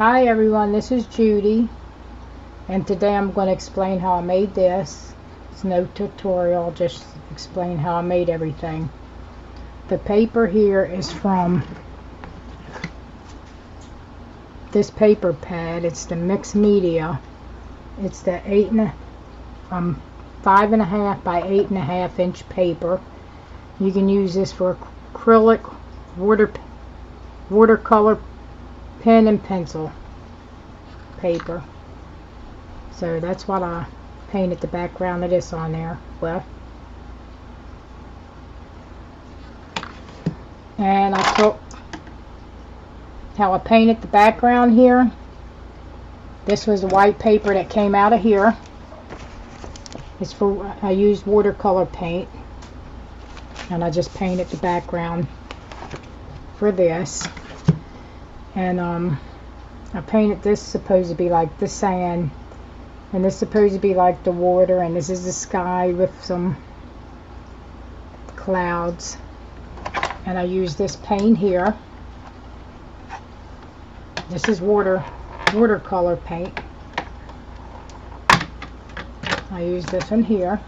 Hi everyone, this is Judy and today I'm going to explain how I made this. It's no tutorial, just explain how I made everything. The paper here is from this paper pad. It's the mixed media. It's the eight and a, um, five and a half by eight and a half inch paper. You can use this for acrylic, water, watercolor, pen and pencil paper. So that's what I painted the background of this on there with. And I took how I painted the background here. This was the white paper that came out of here. It's for I used watercolor paint and I just painted the background for this and um, I painted this supposed to be like the sand and this supposed to be like the water and this is the sky with some clouds. And I use this paint here. This is water watercolor paint. I use this one here.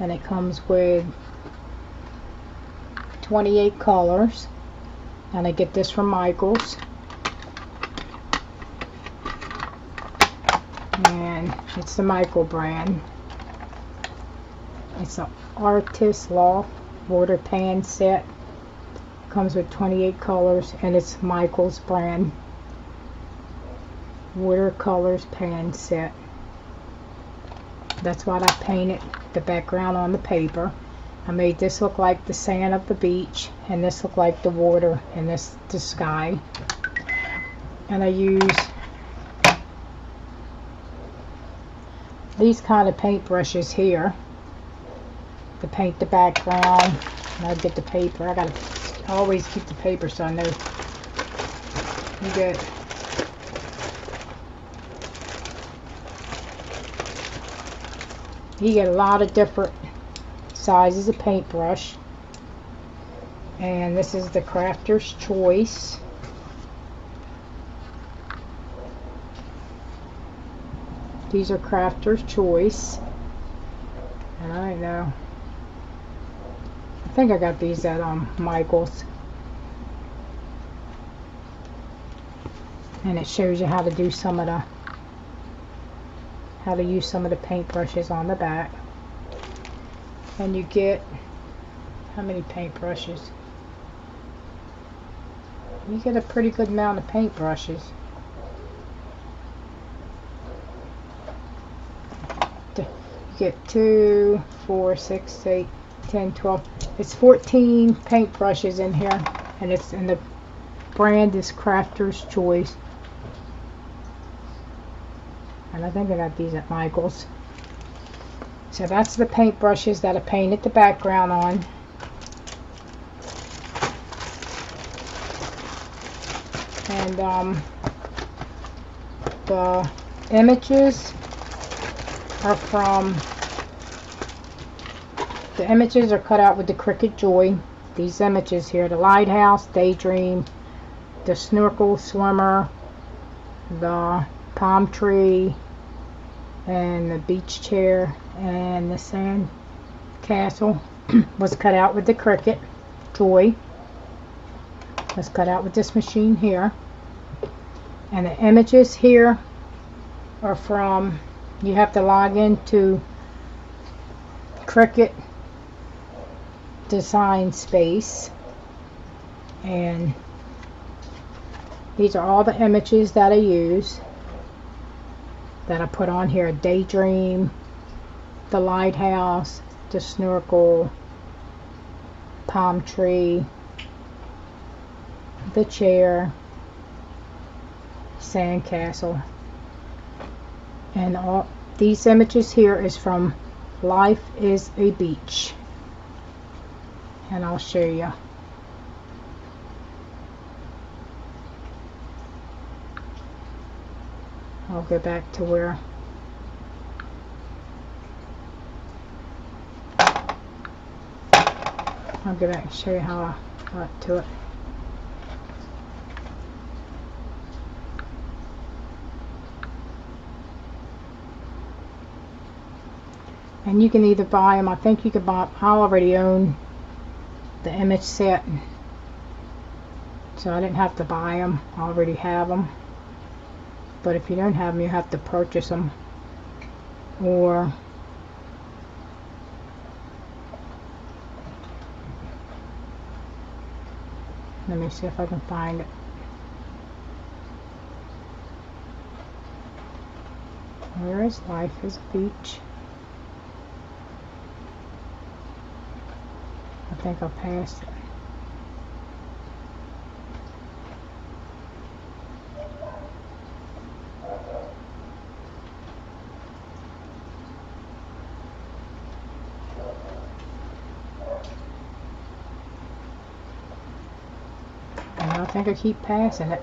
And it comes with 28 colors and I get this from Michaels. And it's the Michael brand. It's an Artist Loft water pan set. Comes with 28 colors and it's Michaels brand watercolors pan set. That's what I painted the background on the paper I made this look like the sand of the beach and this look like the water and this the sky. And I use these kind of paint brushes here to paint the background. And I get the paper I gotta always keep the paper so I know. You get you get a lot of different sizes of paintbrush. And this is the crafter's choice. These are crafter's choice. And I know. I think I got these at um Michael's. And it shows you how to do some of the how to use some of the paintbrushes on the back and you get how many paintbrushes? You get a pretty good amount of paintbrushes. You get two four six eight ten twelve. It's 14 paintbrushes in here and it's in the brand is crafter's choice. And I think I got these at Michael's so that's the paint brushes that I painted the background on. And um, the images are from, the images are cut out with the Cricut Joy. These images here, the lighthouse, daydream, the snorkel swimmer, the palm tree, and the beach chair and the sand castle was cut out with the Cricut Joy. Was cut out with this machine here. And the images here are from you have to log into Cricut design space. And these are all the images that I use that I put on here a daydream the lighthouse the snorkel palm tree the chair sandcastle. And all these images here is from life is a beach. And I'll show you I'll go back to where I'll go back and show you how I got to it. and you can either buy them I think you could buy I already own the image set. So I didn't have to buy them I already have them but if you don't have them you have to purchase them or let me see if I can find it. Where is life is a beach? I think I passed it And I I keep passing it.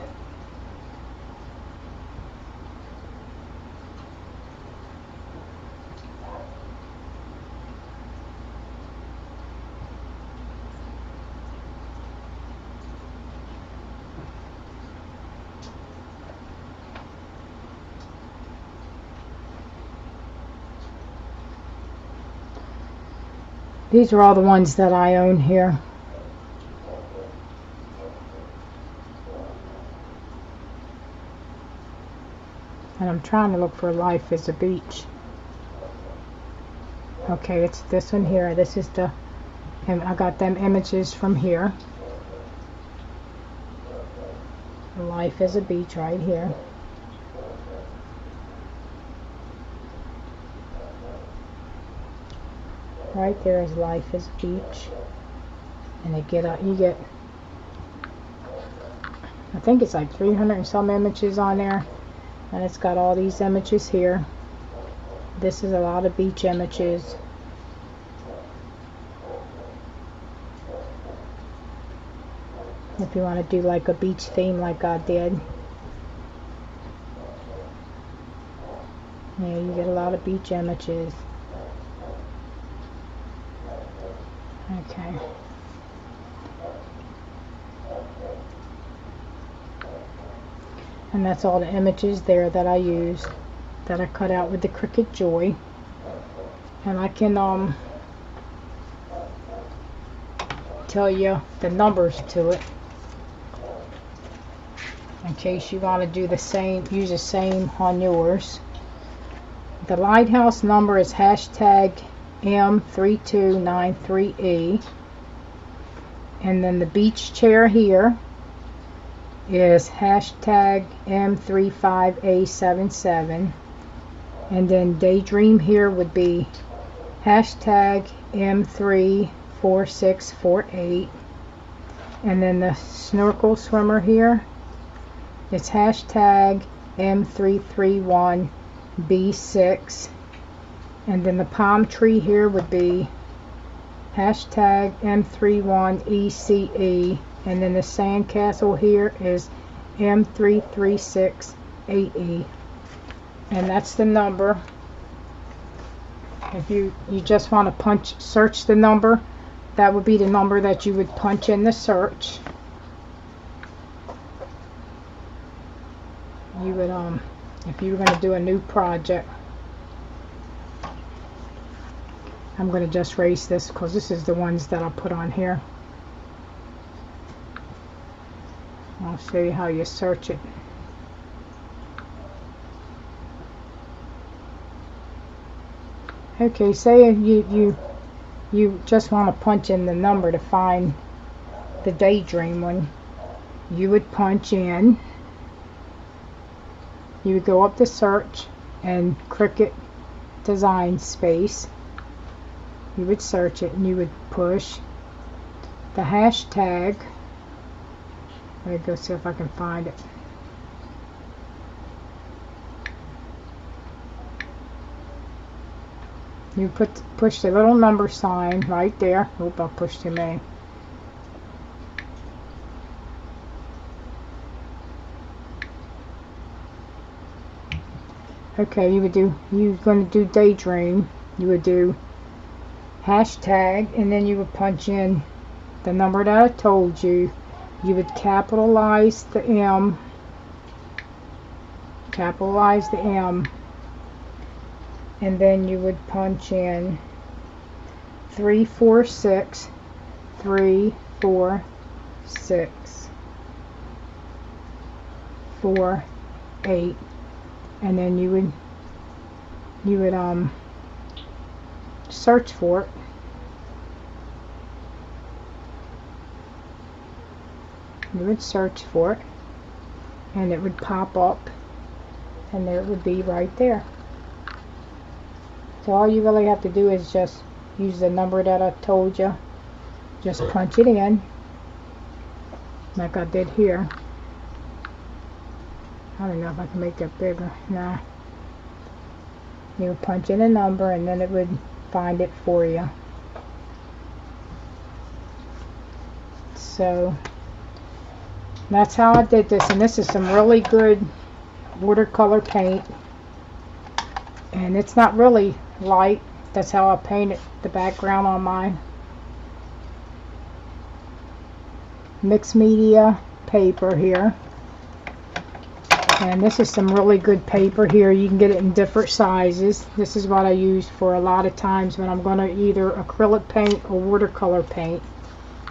These are all the ones that I own here. Trying to look for life as a beach. Okay it's this one here. This is the and I got them images from here. Life as a beach right here. Right there is life as a beach. And they get out you get I think it's like 300 and some images on there and it's got all these images here. This is a lot of beach images. If you want to do like a beach theme like I did. Yeah you get a lot of beach images. Okay and that's all the images there that I used that I cut out with the Cricut Joy. And I can um tell you the numbers to it in case you want to do the same use the same on yours. The lighthouse number is hashtag M3293E and then the beach chair here is hashtag M35A77 and then daydream here would be hashtag M34648 and then the snorkel swimmer here it's hashtag M331B6 and then the palm tree here would be hashtag M31ECE and then the sandcastle here is M336AE. and that's the number. If you you just want to punch search the number that would be the number that you would punch in the search. You would um if you were going to do a new project I'm going to just erase this because this is the ones that I put on here I'll show you how you search it. Okay, say you you you just want to punch in the number to find the daydream one. You would punch in. You would go up to search and Cricut design space. You would search it and you would push the hashtag let me go see if I can find it. You put push the little number sign right there. Oop, I pushed too many. Okay, you would do, you're going to do daydream. You would do hashtag and then you would punch in the number that I told you you would capitalize the M, capitalize the M, and then you would punch in three four six three four six four eight. And then you would you would um search for it you would search for it and it would pop up and there it would be right there. So all you really have to do is just use the number that I told you. Just punch it in like I did here. I don't know if I can make that bigger nah you would punch in a number and then it would find it for you. So that's how I did this and this is some really good watercolor paint. And it's not really light. That's how I painted the background on mine. Mixed media paper here. And this is some really good paper here. You can get it in different sizes. This is what I use for a lot of times when I'm going to either acrylic paint or watercolor paint.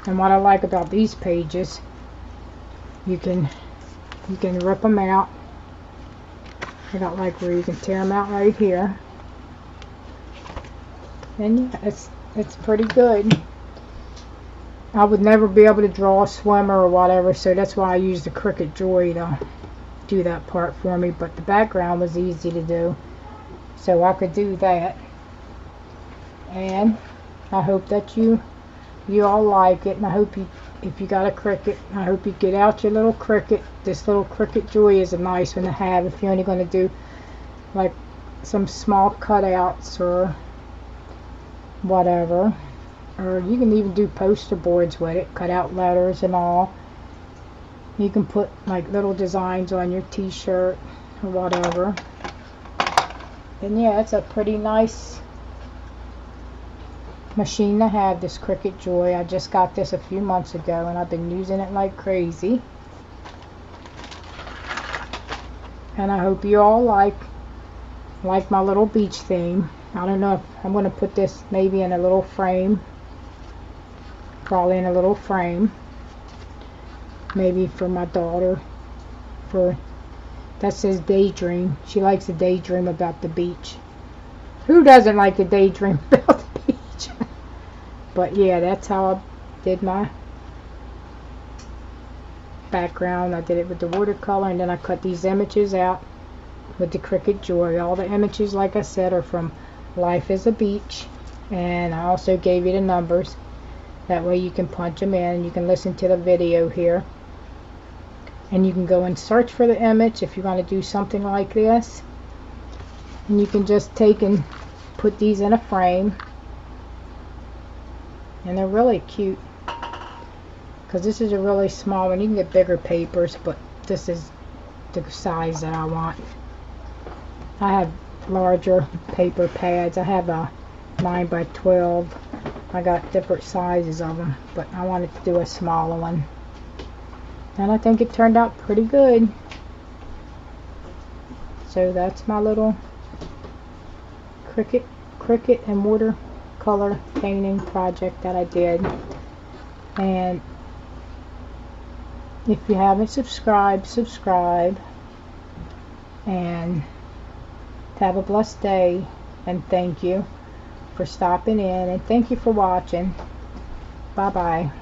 And what I like about these pages you can you can rip them out. I got like where you can tear them out right here. And yeah it's it's pretty good. I would never be able to draw a swimmer or whatever so that's why I use the Cricut Joy to do that part for me but the background was easy to do so I could do that. And I hope that you you all like it and I hope you if you got a Cricut I hope you get out your little Cricut this little Cricut Joy is a nice one to have if you're only going to do like some small cutouts or whatever. Or you can even do poster boards with it cut out letters and all. You can put like little designs on your t-shirt or whatever. And yeah it's a pretty nice machine to have this Cricut Joy. I just got this a few months ago and I've been using it like crazy. And I hope you all like like my little beach theme. I don't know if I'm going to put this maybe in a little frame. Probably in a little frame. Maybe for my daughter. For that says daydream. She likes to daydream about the beach. Who doesn't like to daydream about but yeah, that's how I did my background. I did it with the watercolor and then I cut these images out with the Cricut Joy. All the images, like I said, are from Life is a Beach. And I also gave you the numbers. That way you can punch them in and you can listen to the video here. And you can go and search for the image if you want to do something like this. And you can just take and put these in a frame and they're really cute. Because this is a really small one. You can get bigger papers but this is the size that I want. I have larger paper pads. I have a 9 by 12 I got different sizes of them but I wanted to do a smaller one. And I think it turned out pretty good. So that's my little Cricut Cricut and water color painting project that I did. And if you haven't subscribed subscribe. And have a blessed day and thank you for stopping in and thank you for watching. Bye bye